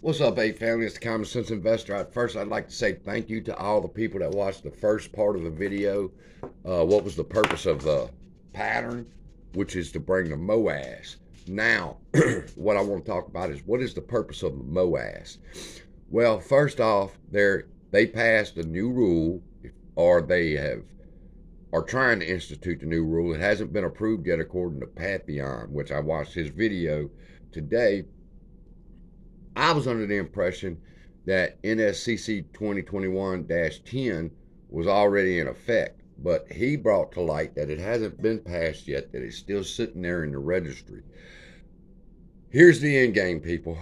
What's up, A family? It's the Common Sense Investor. At first, I'd like to say thank you to all the people that watched the first part of the video. Uh, what was the purpose of the pattern, which is to bring the MOASS. Now, what I want to talk about is what is the purpose of the MOASS? Well, first off, they they passed a new rule, or they have are trying to institute the new rule. It hasn't been approved yet, according to Papillon, which I watched his video today I was under the impression that NSCC 2021 10 was already in effect, but he brought to light that it hasn't been passed yet, that it's still sitting there in the registry. Here's the end game, people.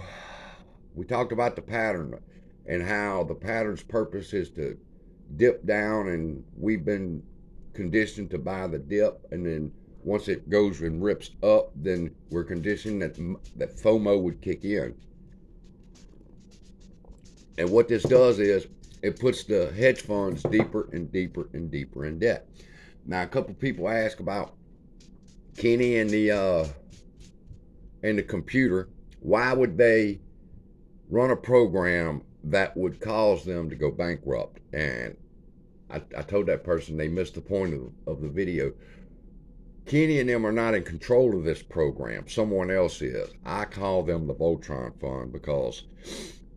We talked about the pattern and how the pattern's purpose is to dip down, and we've been conditioned to buy the dip, and then once it goes and rips up, then we're conditioned that that FOMO would kick in. And what this does is it puts the hedge funds deeper and deeper and deeper in debt. Now, a couple people ask about Kenny and the uh, and the computer. Why would they run a program that would cause them to go bankrupt? And I, I told that person they missed the point of, of the video. Kenny and them are not in control of this program. Someone else is. I call them the Voltron Fund because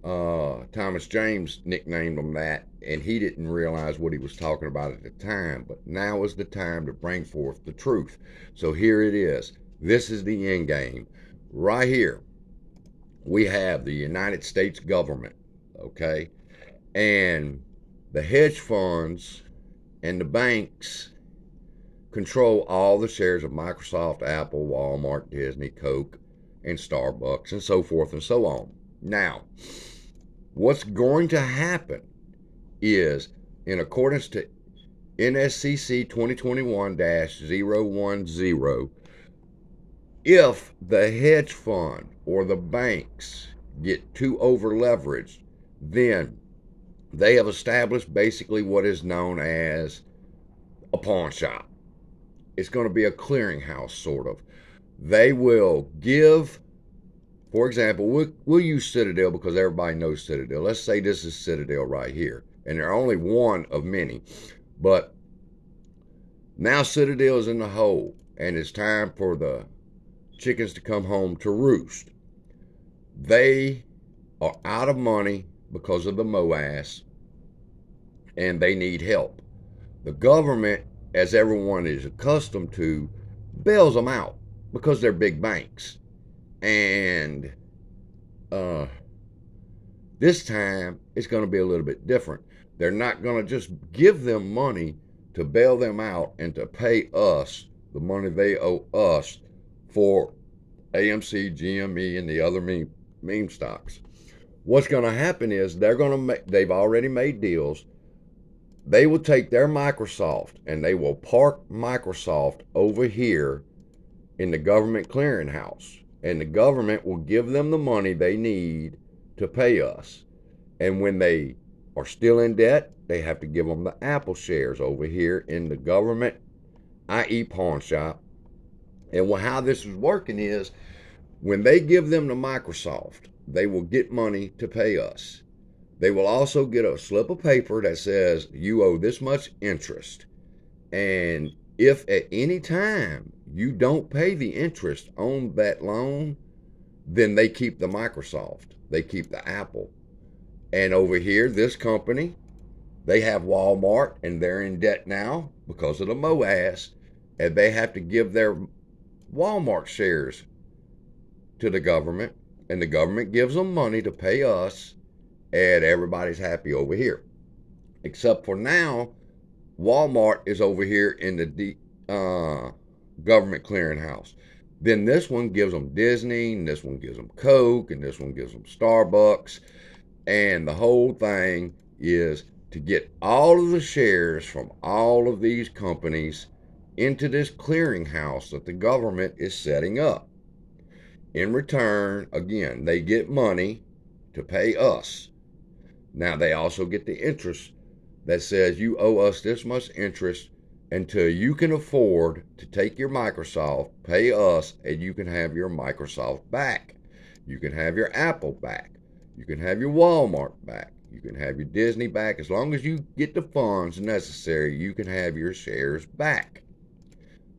uh, Thomas James nicknamed him that, and he didn't realize what he was talking about at the time. But now is the time to bring forth the truth. So here it is. This is the end game. Right here, we have the United States government, okay? And the hedge funds and the banks control all the shares of Microsoft, Apple, Walmart, Disney, Coke, and Starbucks, and so forth and so on. Now, what's going to happen is, in accordance to NSCC 2021 010, if the hedge fund or the banks get too over leveraged, then they have established basically what is known as a pawn shop. It's going to be a clearinghouse, sort of. They will give for example, we'll, we'll use Citadel because everybody knows Citadel. Let's say this is Citadel right here, and they're only one of many. But now Citadel is in the hole, and it's time for the chickens to come home to roost. They are out of money because of the MOASS, and they need help. The government, as everyone is accustomed to, bails them out because they're big banks and uh, this time it's going to be a little bit different. They're not going to just give them money to bail them out and to pay us the money they owe us for AMC, GME, and the other meme, meme stocks. What's going to happen is they're going to make, they've already made deals. They will take their Microsoft and they will park Microsoft over here in the government clearinghouse and the government will give them the money they need to pay us. And when they are still in debt, they have to give them the Apple shares over here in the government, i.e., pawn shop. And how this is working is when they give them to Microsoft, they will get money to pay us. They will also get a slip of paper that says you owe this much interest. And if at any time you don't pay the interest on that loan, then they keep the Microsoft, they keep the Apple. And over here, this company, they have Walmart and they're in debt now because of the MOASS, and they have to give their Walmart shares to the government, and the government gives them money to pay us, and everybody's happy over here. Except for now, Walmart is over here in the uh, government clearinghouse. Then this one gives them Disney, and this one gives them Coke, and this one gives them Starbucks. And the whole thing is to get all of the shares from all of these companies into this clearinghouse that the government is setting up. In return, again, they get money to pay us. Now, they also get the interest that says you owe us this much interest until you can afford to take your Microsoft, pay us, and you can have your Microsoft back. You can have your Apple back. You can have your Walmart back. You can have your Disney back. As long as you get the funds necessary, you can have your shares back.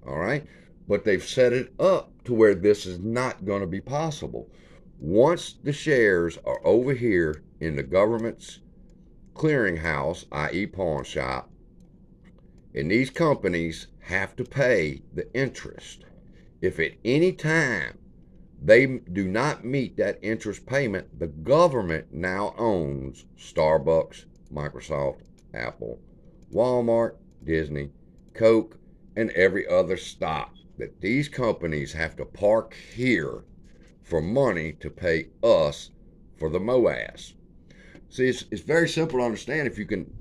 All right? But they've set it up to where this is not going to be possible. Once the shares are over here in the government's clearinghouse, i.e., pawn shop, and these companies have to pay the interest. If at any time they do not meet that interest payment, the government now owns Starbucks, Microsoft, Apple, Walmart, Disney, Coke, and every other stock that these companies have to park here for money to pay us for the MOASS. See, it's, it's very simple to understand if you can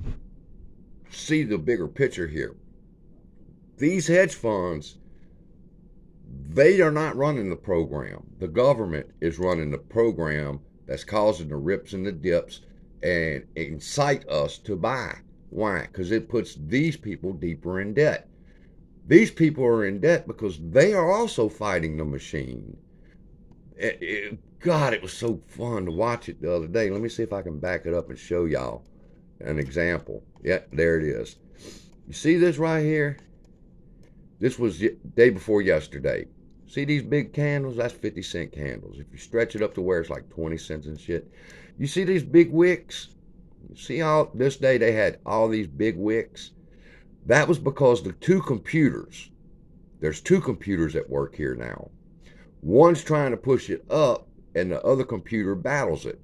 see the bigger picture here. These hedge funds they are not running the program. The government is running the program that's causing the rips and the dips and incite us to buy. Why? Because it puts these people deeper in debt. These people are in debt because they are also fighting the machine. It, it, God, it was so fun to watch it the other day. Let me see if I can back it up and show y'all an example. Yeah, there it is. You see this right here? This was day before yesterday. See these big candles? That's 50 cent candles. If you stretch it up to where it's like 20 cents and shit. You see these big wicks? See all this day they had all these big wicks? That was because the two computers, there's two computers at work here now. One's trying to push it up and the other computer battles it.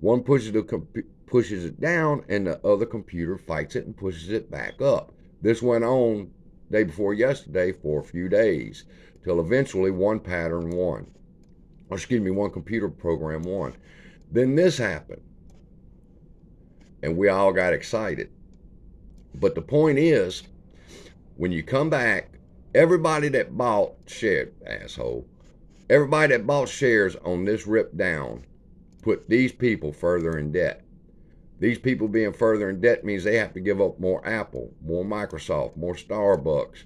One pushes the pushes it down and the other computer fights it and pushes it back up. This went on day before yesterday for a few days till eventually one pattern won. Or excuse me, one computer program won. Then this happened. And we all got excited. But the point is, when you come back, everybody that bought shared asshole, everybody that bought shares on this rip down put these people further in debt. These people being further in debt means they have to give up more Apple, more Microsoft, more Starbucks,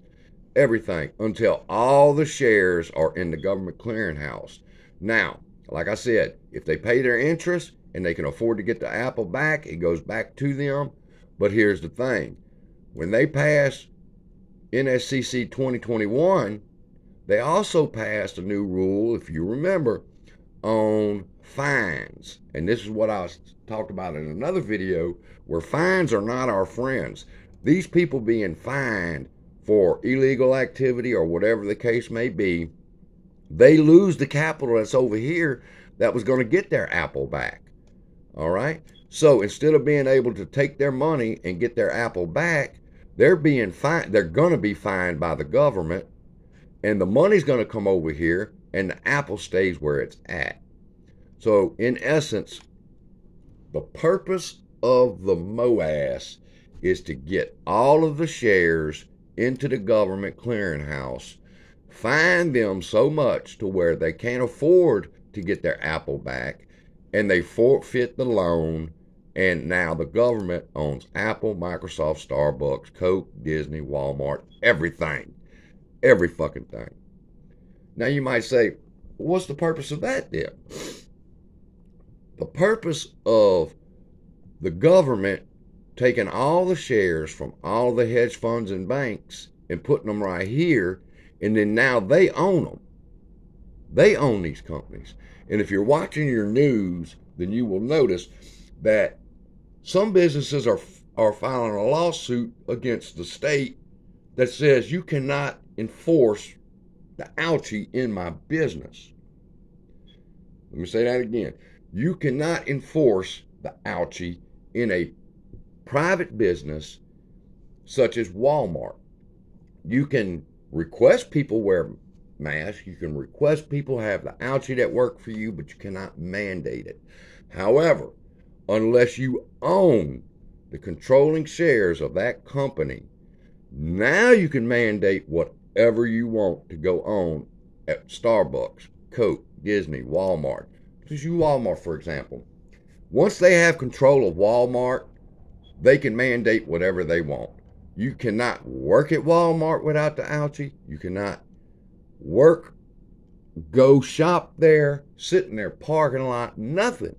everything until all the shares are in the government clearinghouse. Now, like I said, if they pay their interest and they can afford to get the Apple back, it goes back to them. But here's the thing when they pass NSCC 2021, they also passed a new rule, if you remember, on fines. And this is what I talked about in another video where fines are not our friends. These people being fined for illegal activity or whatever the case may be, they lose the capital that's over here that was going to get their apple back. All right? So instead of being able to take their money and get their apple back, they're being fined. They're going to be fined by the government, and the money's going to come over here, and the apple stays where it's at. So, in essence, the purpose of the MOASS is to get all of the shares into the government clearinghouse, find them so much to where they can't afford to get their Apple back, and they forfeit the loan. And now the government owns Apple, Microsoft, Starbucks, Coke, Disney, Walmart, everything. Every fucking thing. Now you might say, what's the purpose of that then? The purpose of the government taking all the shares from all the hedge funds and banks and putting them right here, and then now they own them. They own these companies. And if you're watching your news, then you will notice that some businesses are are filing a lawsuit against the state that says you cannot enforce the ouchie in my business. Let me say that again. You cannot enforce the ouchie in a private business such as Walmart. You can request people wear masks. You can request people have the ouchie that work for you, but you cannot mandate it. However, unless you own the controlling shares of that company, now you can mandate whatever you want to go on at Starbucks, Coke, Disney, Walmart. Just you Walmart, for example. Once they have control of Walmart, they can mandate whatever they want. You cannot work at Walmart without the ouchie. You cannot work, go shop there, sit in their parking lot, nothing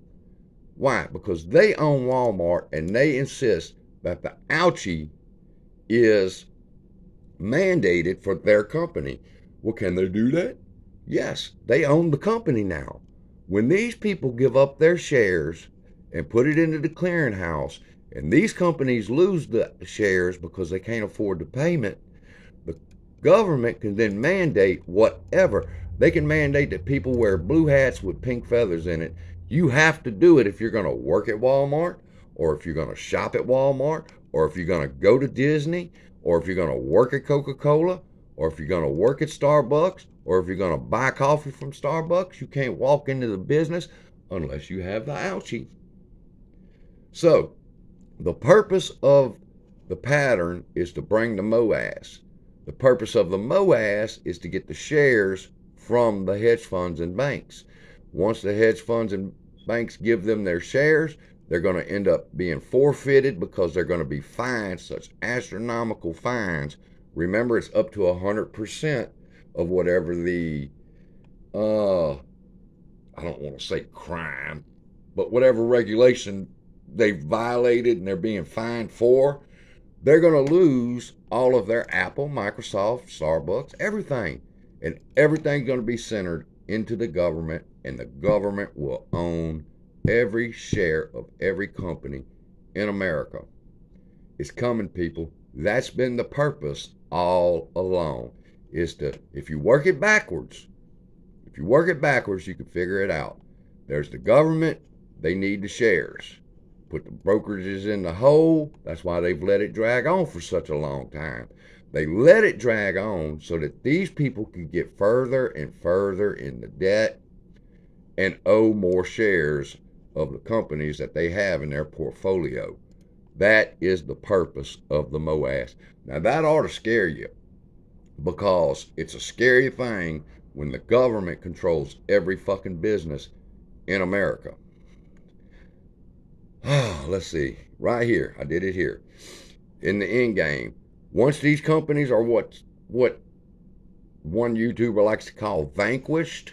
Why? Because they own Walmart and they insist that the ouchie is mandated for their company. Well, can they do that? Yes, they own the company now. When these people give up their shares and put it into the clearinghouse, and these companies lose the shares because they can't afford the payment, the government can then mandate whatever. They can mandate that people wear blue hats with pink feathers in it. You have to do it if you're going to work at Walmart, or if you're going to shop at Walmart, or if you're going to go to Disney, or if you're going to work at Coca Cola, or if you're going to work at Starbucks, or if you're going to buy coffee from Starbucks. You can't walk into the business unless you have the ouchie. So, the purpose of the pattern is to bring the MOASS. The purpose of the MOASS is to get the shares from the hedge funds and banks. Once the hedge funds and banks give them their shares, they're going to end up being forfeited because they're going to be fined such astronomical fines. Remember, it's up to 100% of whatever the, uh, I don't want to say crime, but whatever regulation they violated and they're being fined for, they're going to lose all of their Apple, Microsoft, Starbucks, everything. And everything's going to be centered into the government, and the government will own every share of every company in America. It's coming, people. That's been the purpose all along. Is to, if you work it backwards, if you work it backwards, you can figure it out. There's the government, they need the shares put the brokerages in the hole. That's why they've let it drag on for such a long time. They let it drag on so that these people could get further and further in the debt and owe more shares of the companies that they have in their portfolio. That is the purpose of the MOASS. Now, that ought to scare you because it's a scary thing when the government controls every fucking business in America. let's see, right here, I did it here. In the end game, once these companies are what what one YouTuber likes to call vanquished,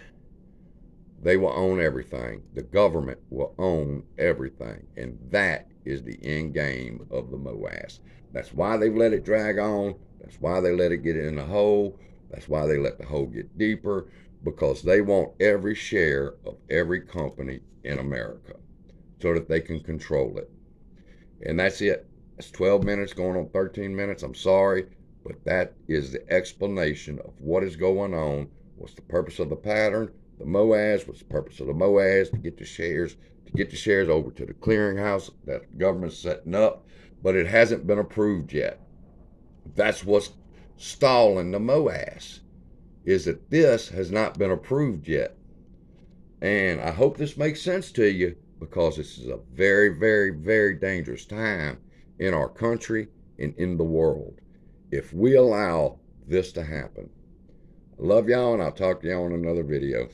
they will own everything. The government will own everything. And that is the end game of the MOASS. That's why they've let it drag on. That's why they let it get in the hole. That's why they let the hole get deeper because they want every share of every company in America so that they can control it. And that's it. It's 12 minutes going on 13 minutes. I'm sorry, but that is the explanation of what is going on. What's the purpose of the pattern? The MOASS. What's the purpose of the MOASS? To get the shares, to get the shares over to the clearinghouse that the government's setting up, but it hasn't been approved yet. That's what's stalling the MOASS, is that this has not been approved yet. And I hope this makes sense to you because this is a very, very, very dangerous time in our country and in the world if we allow this to happen. Love y'all, and I'll talk to y'all in another video.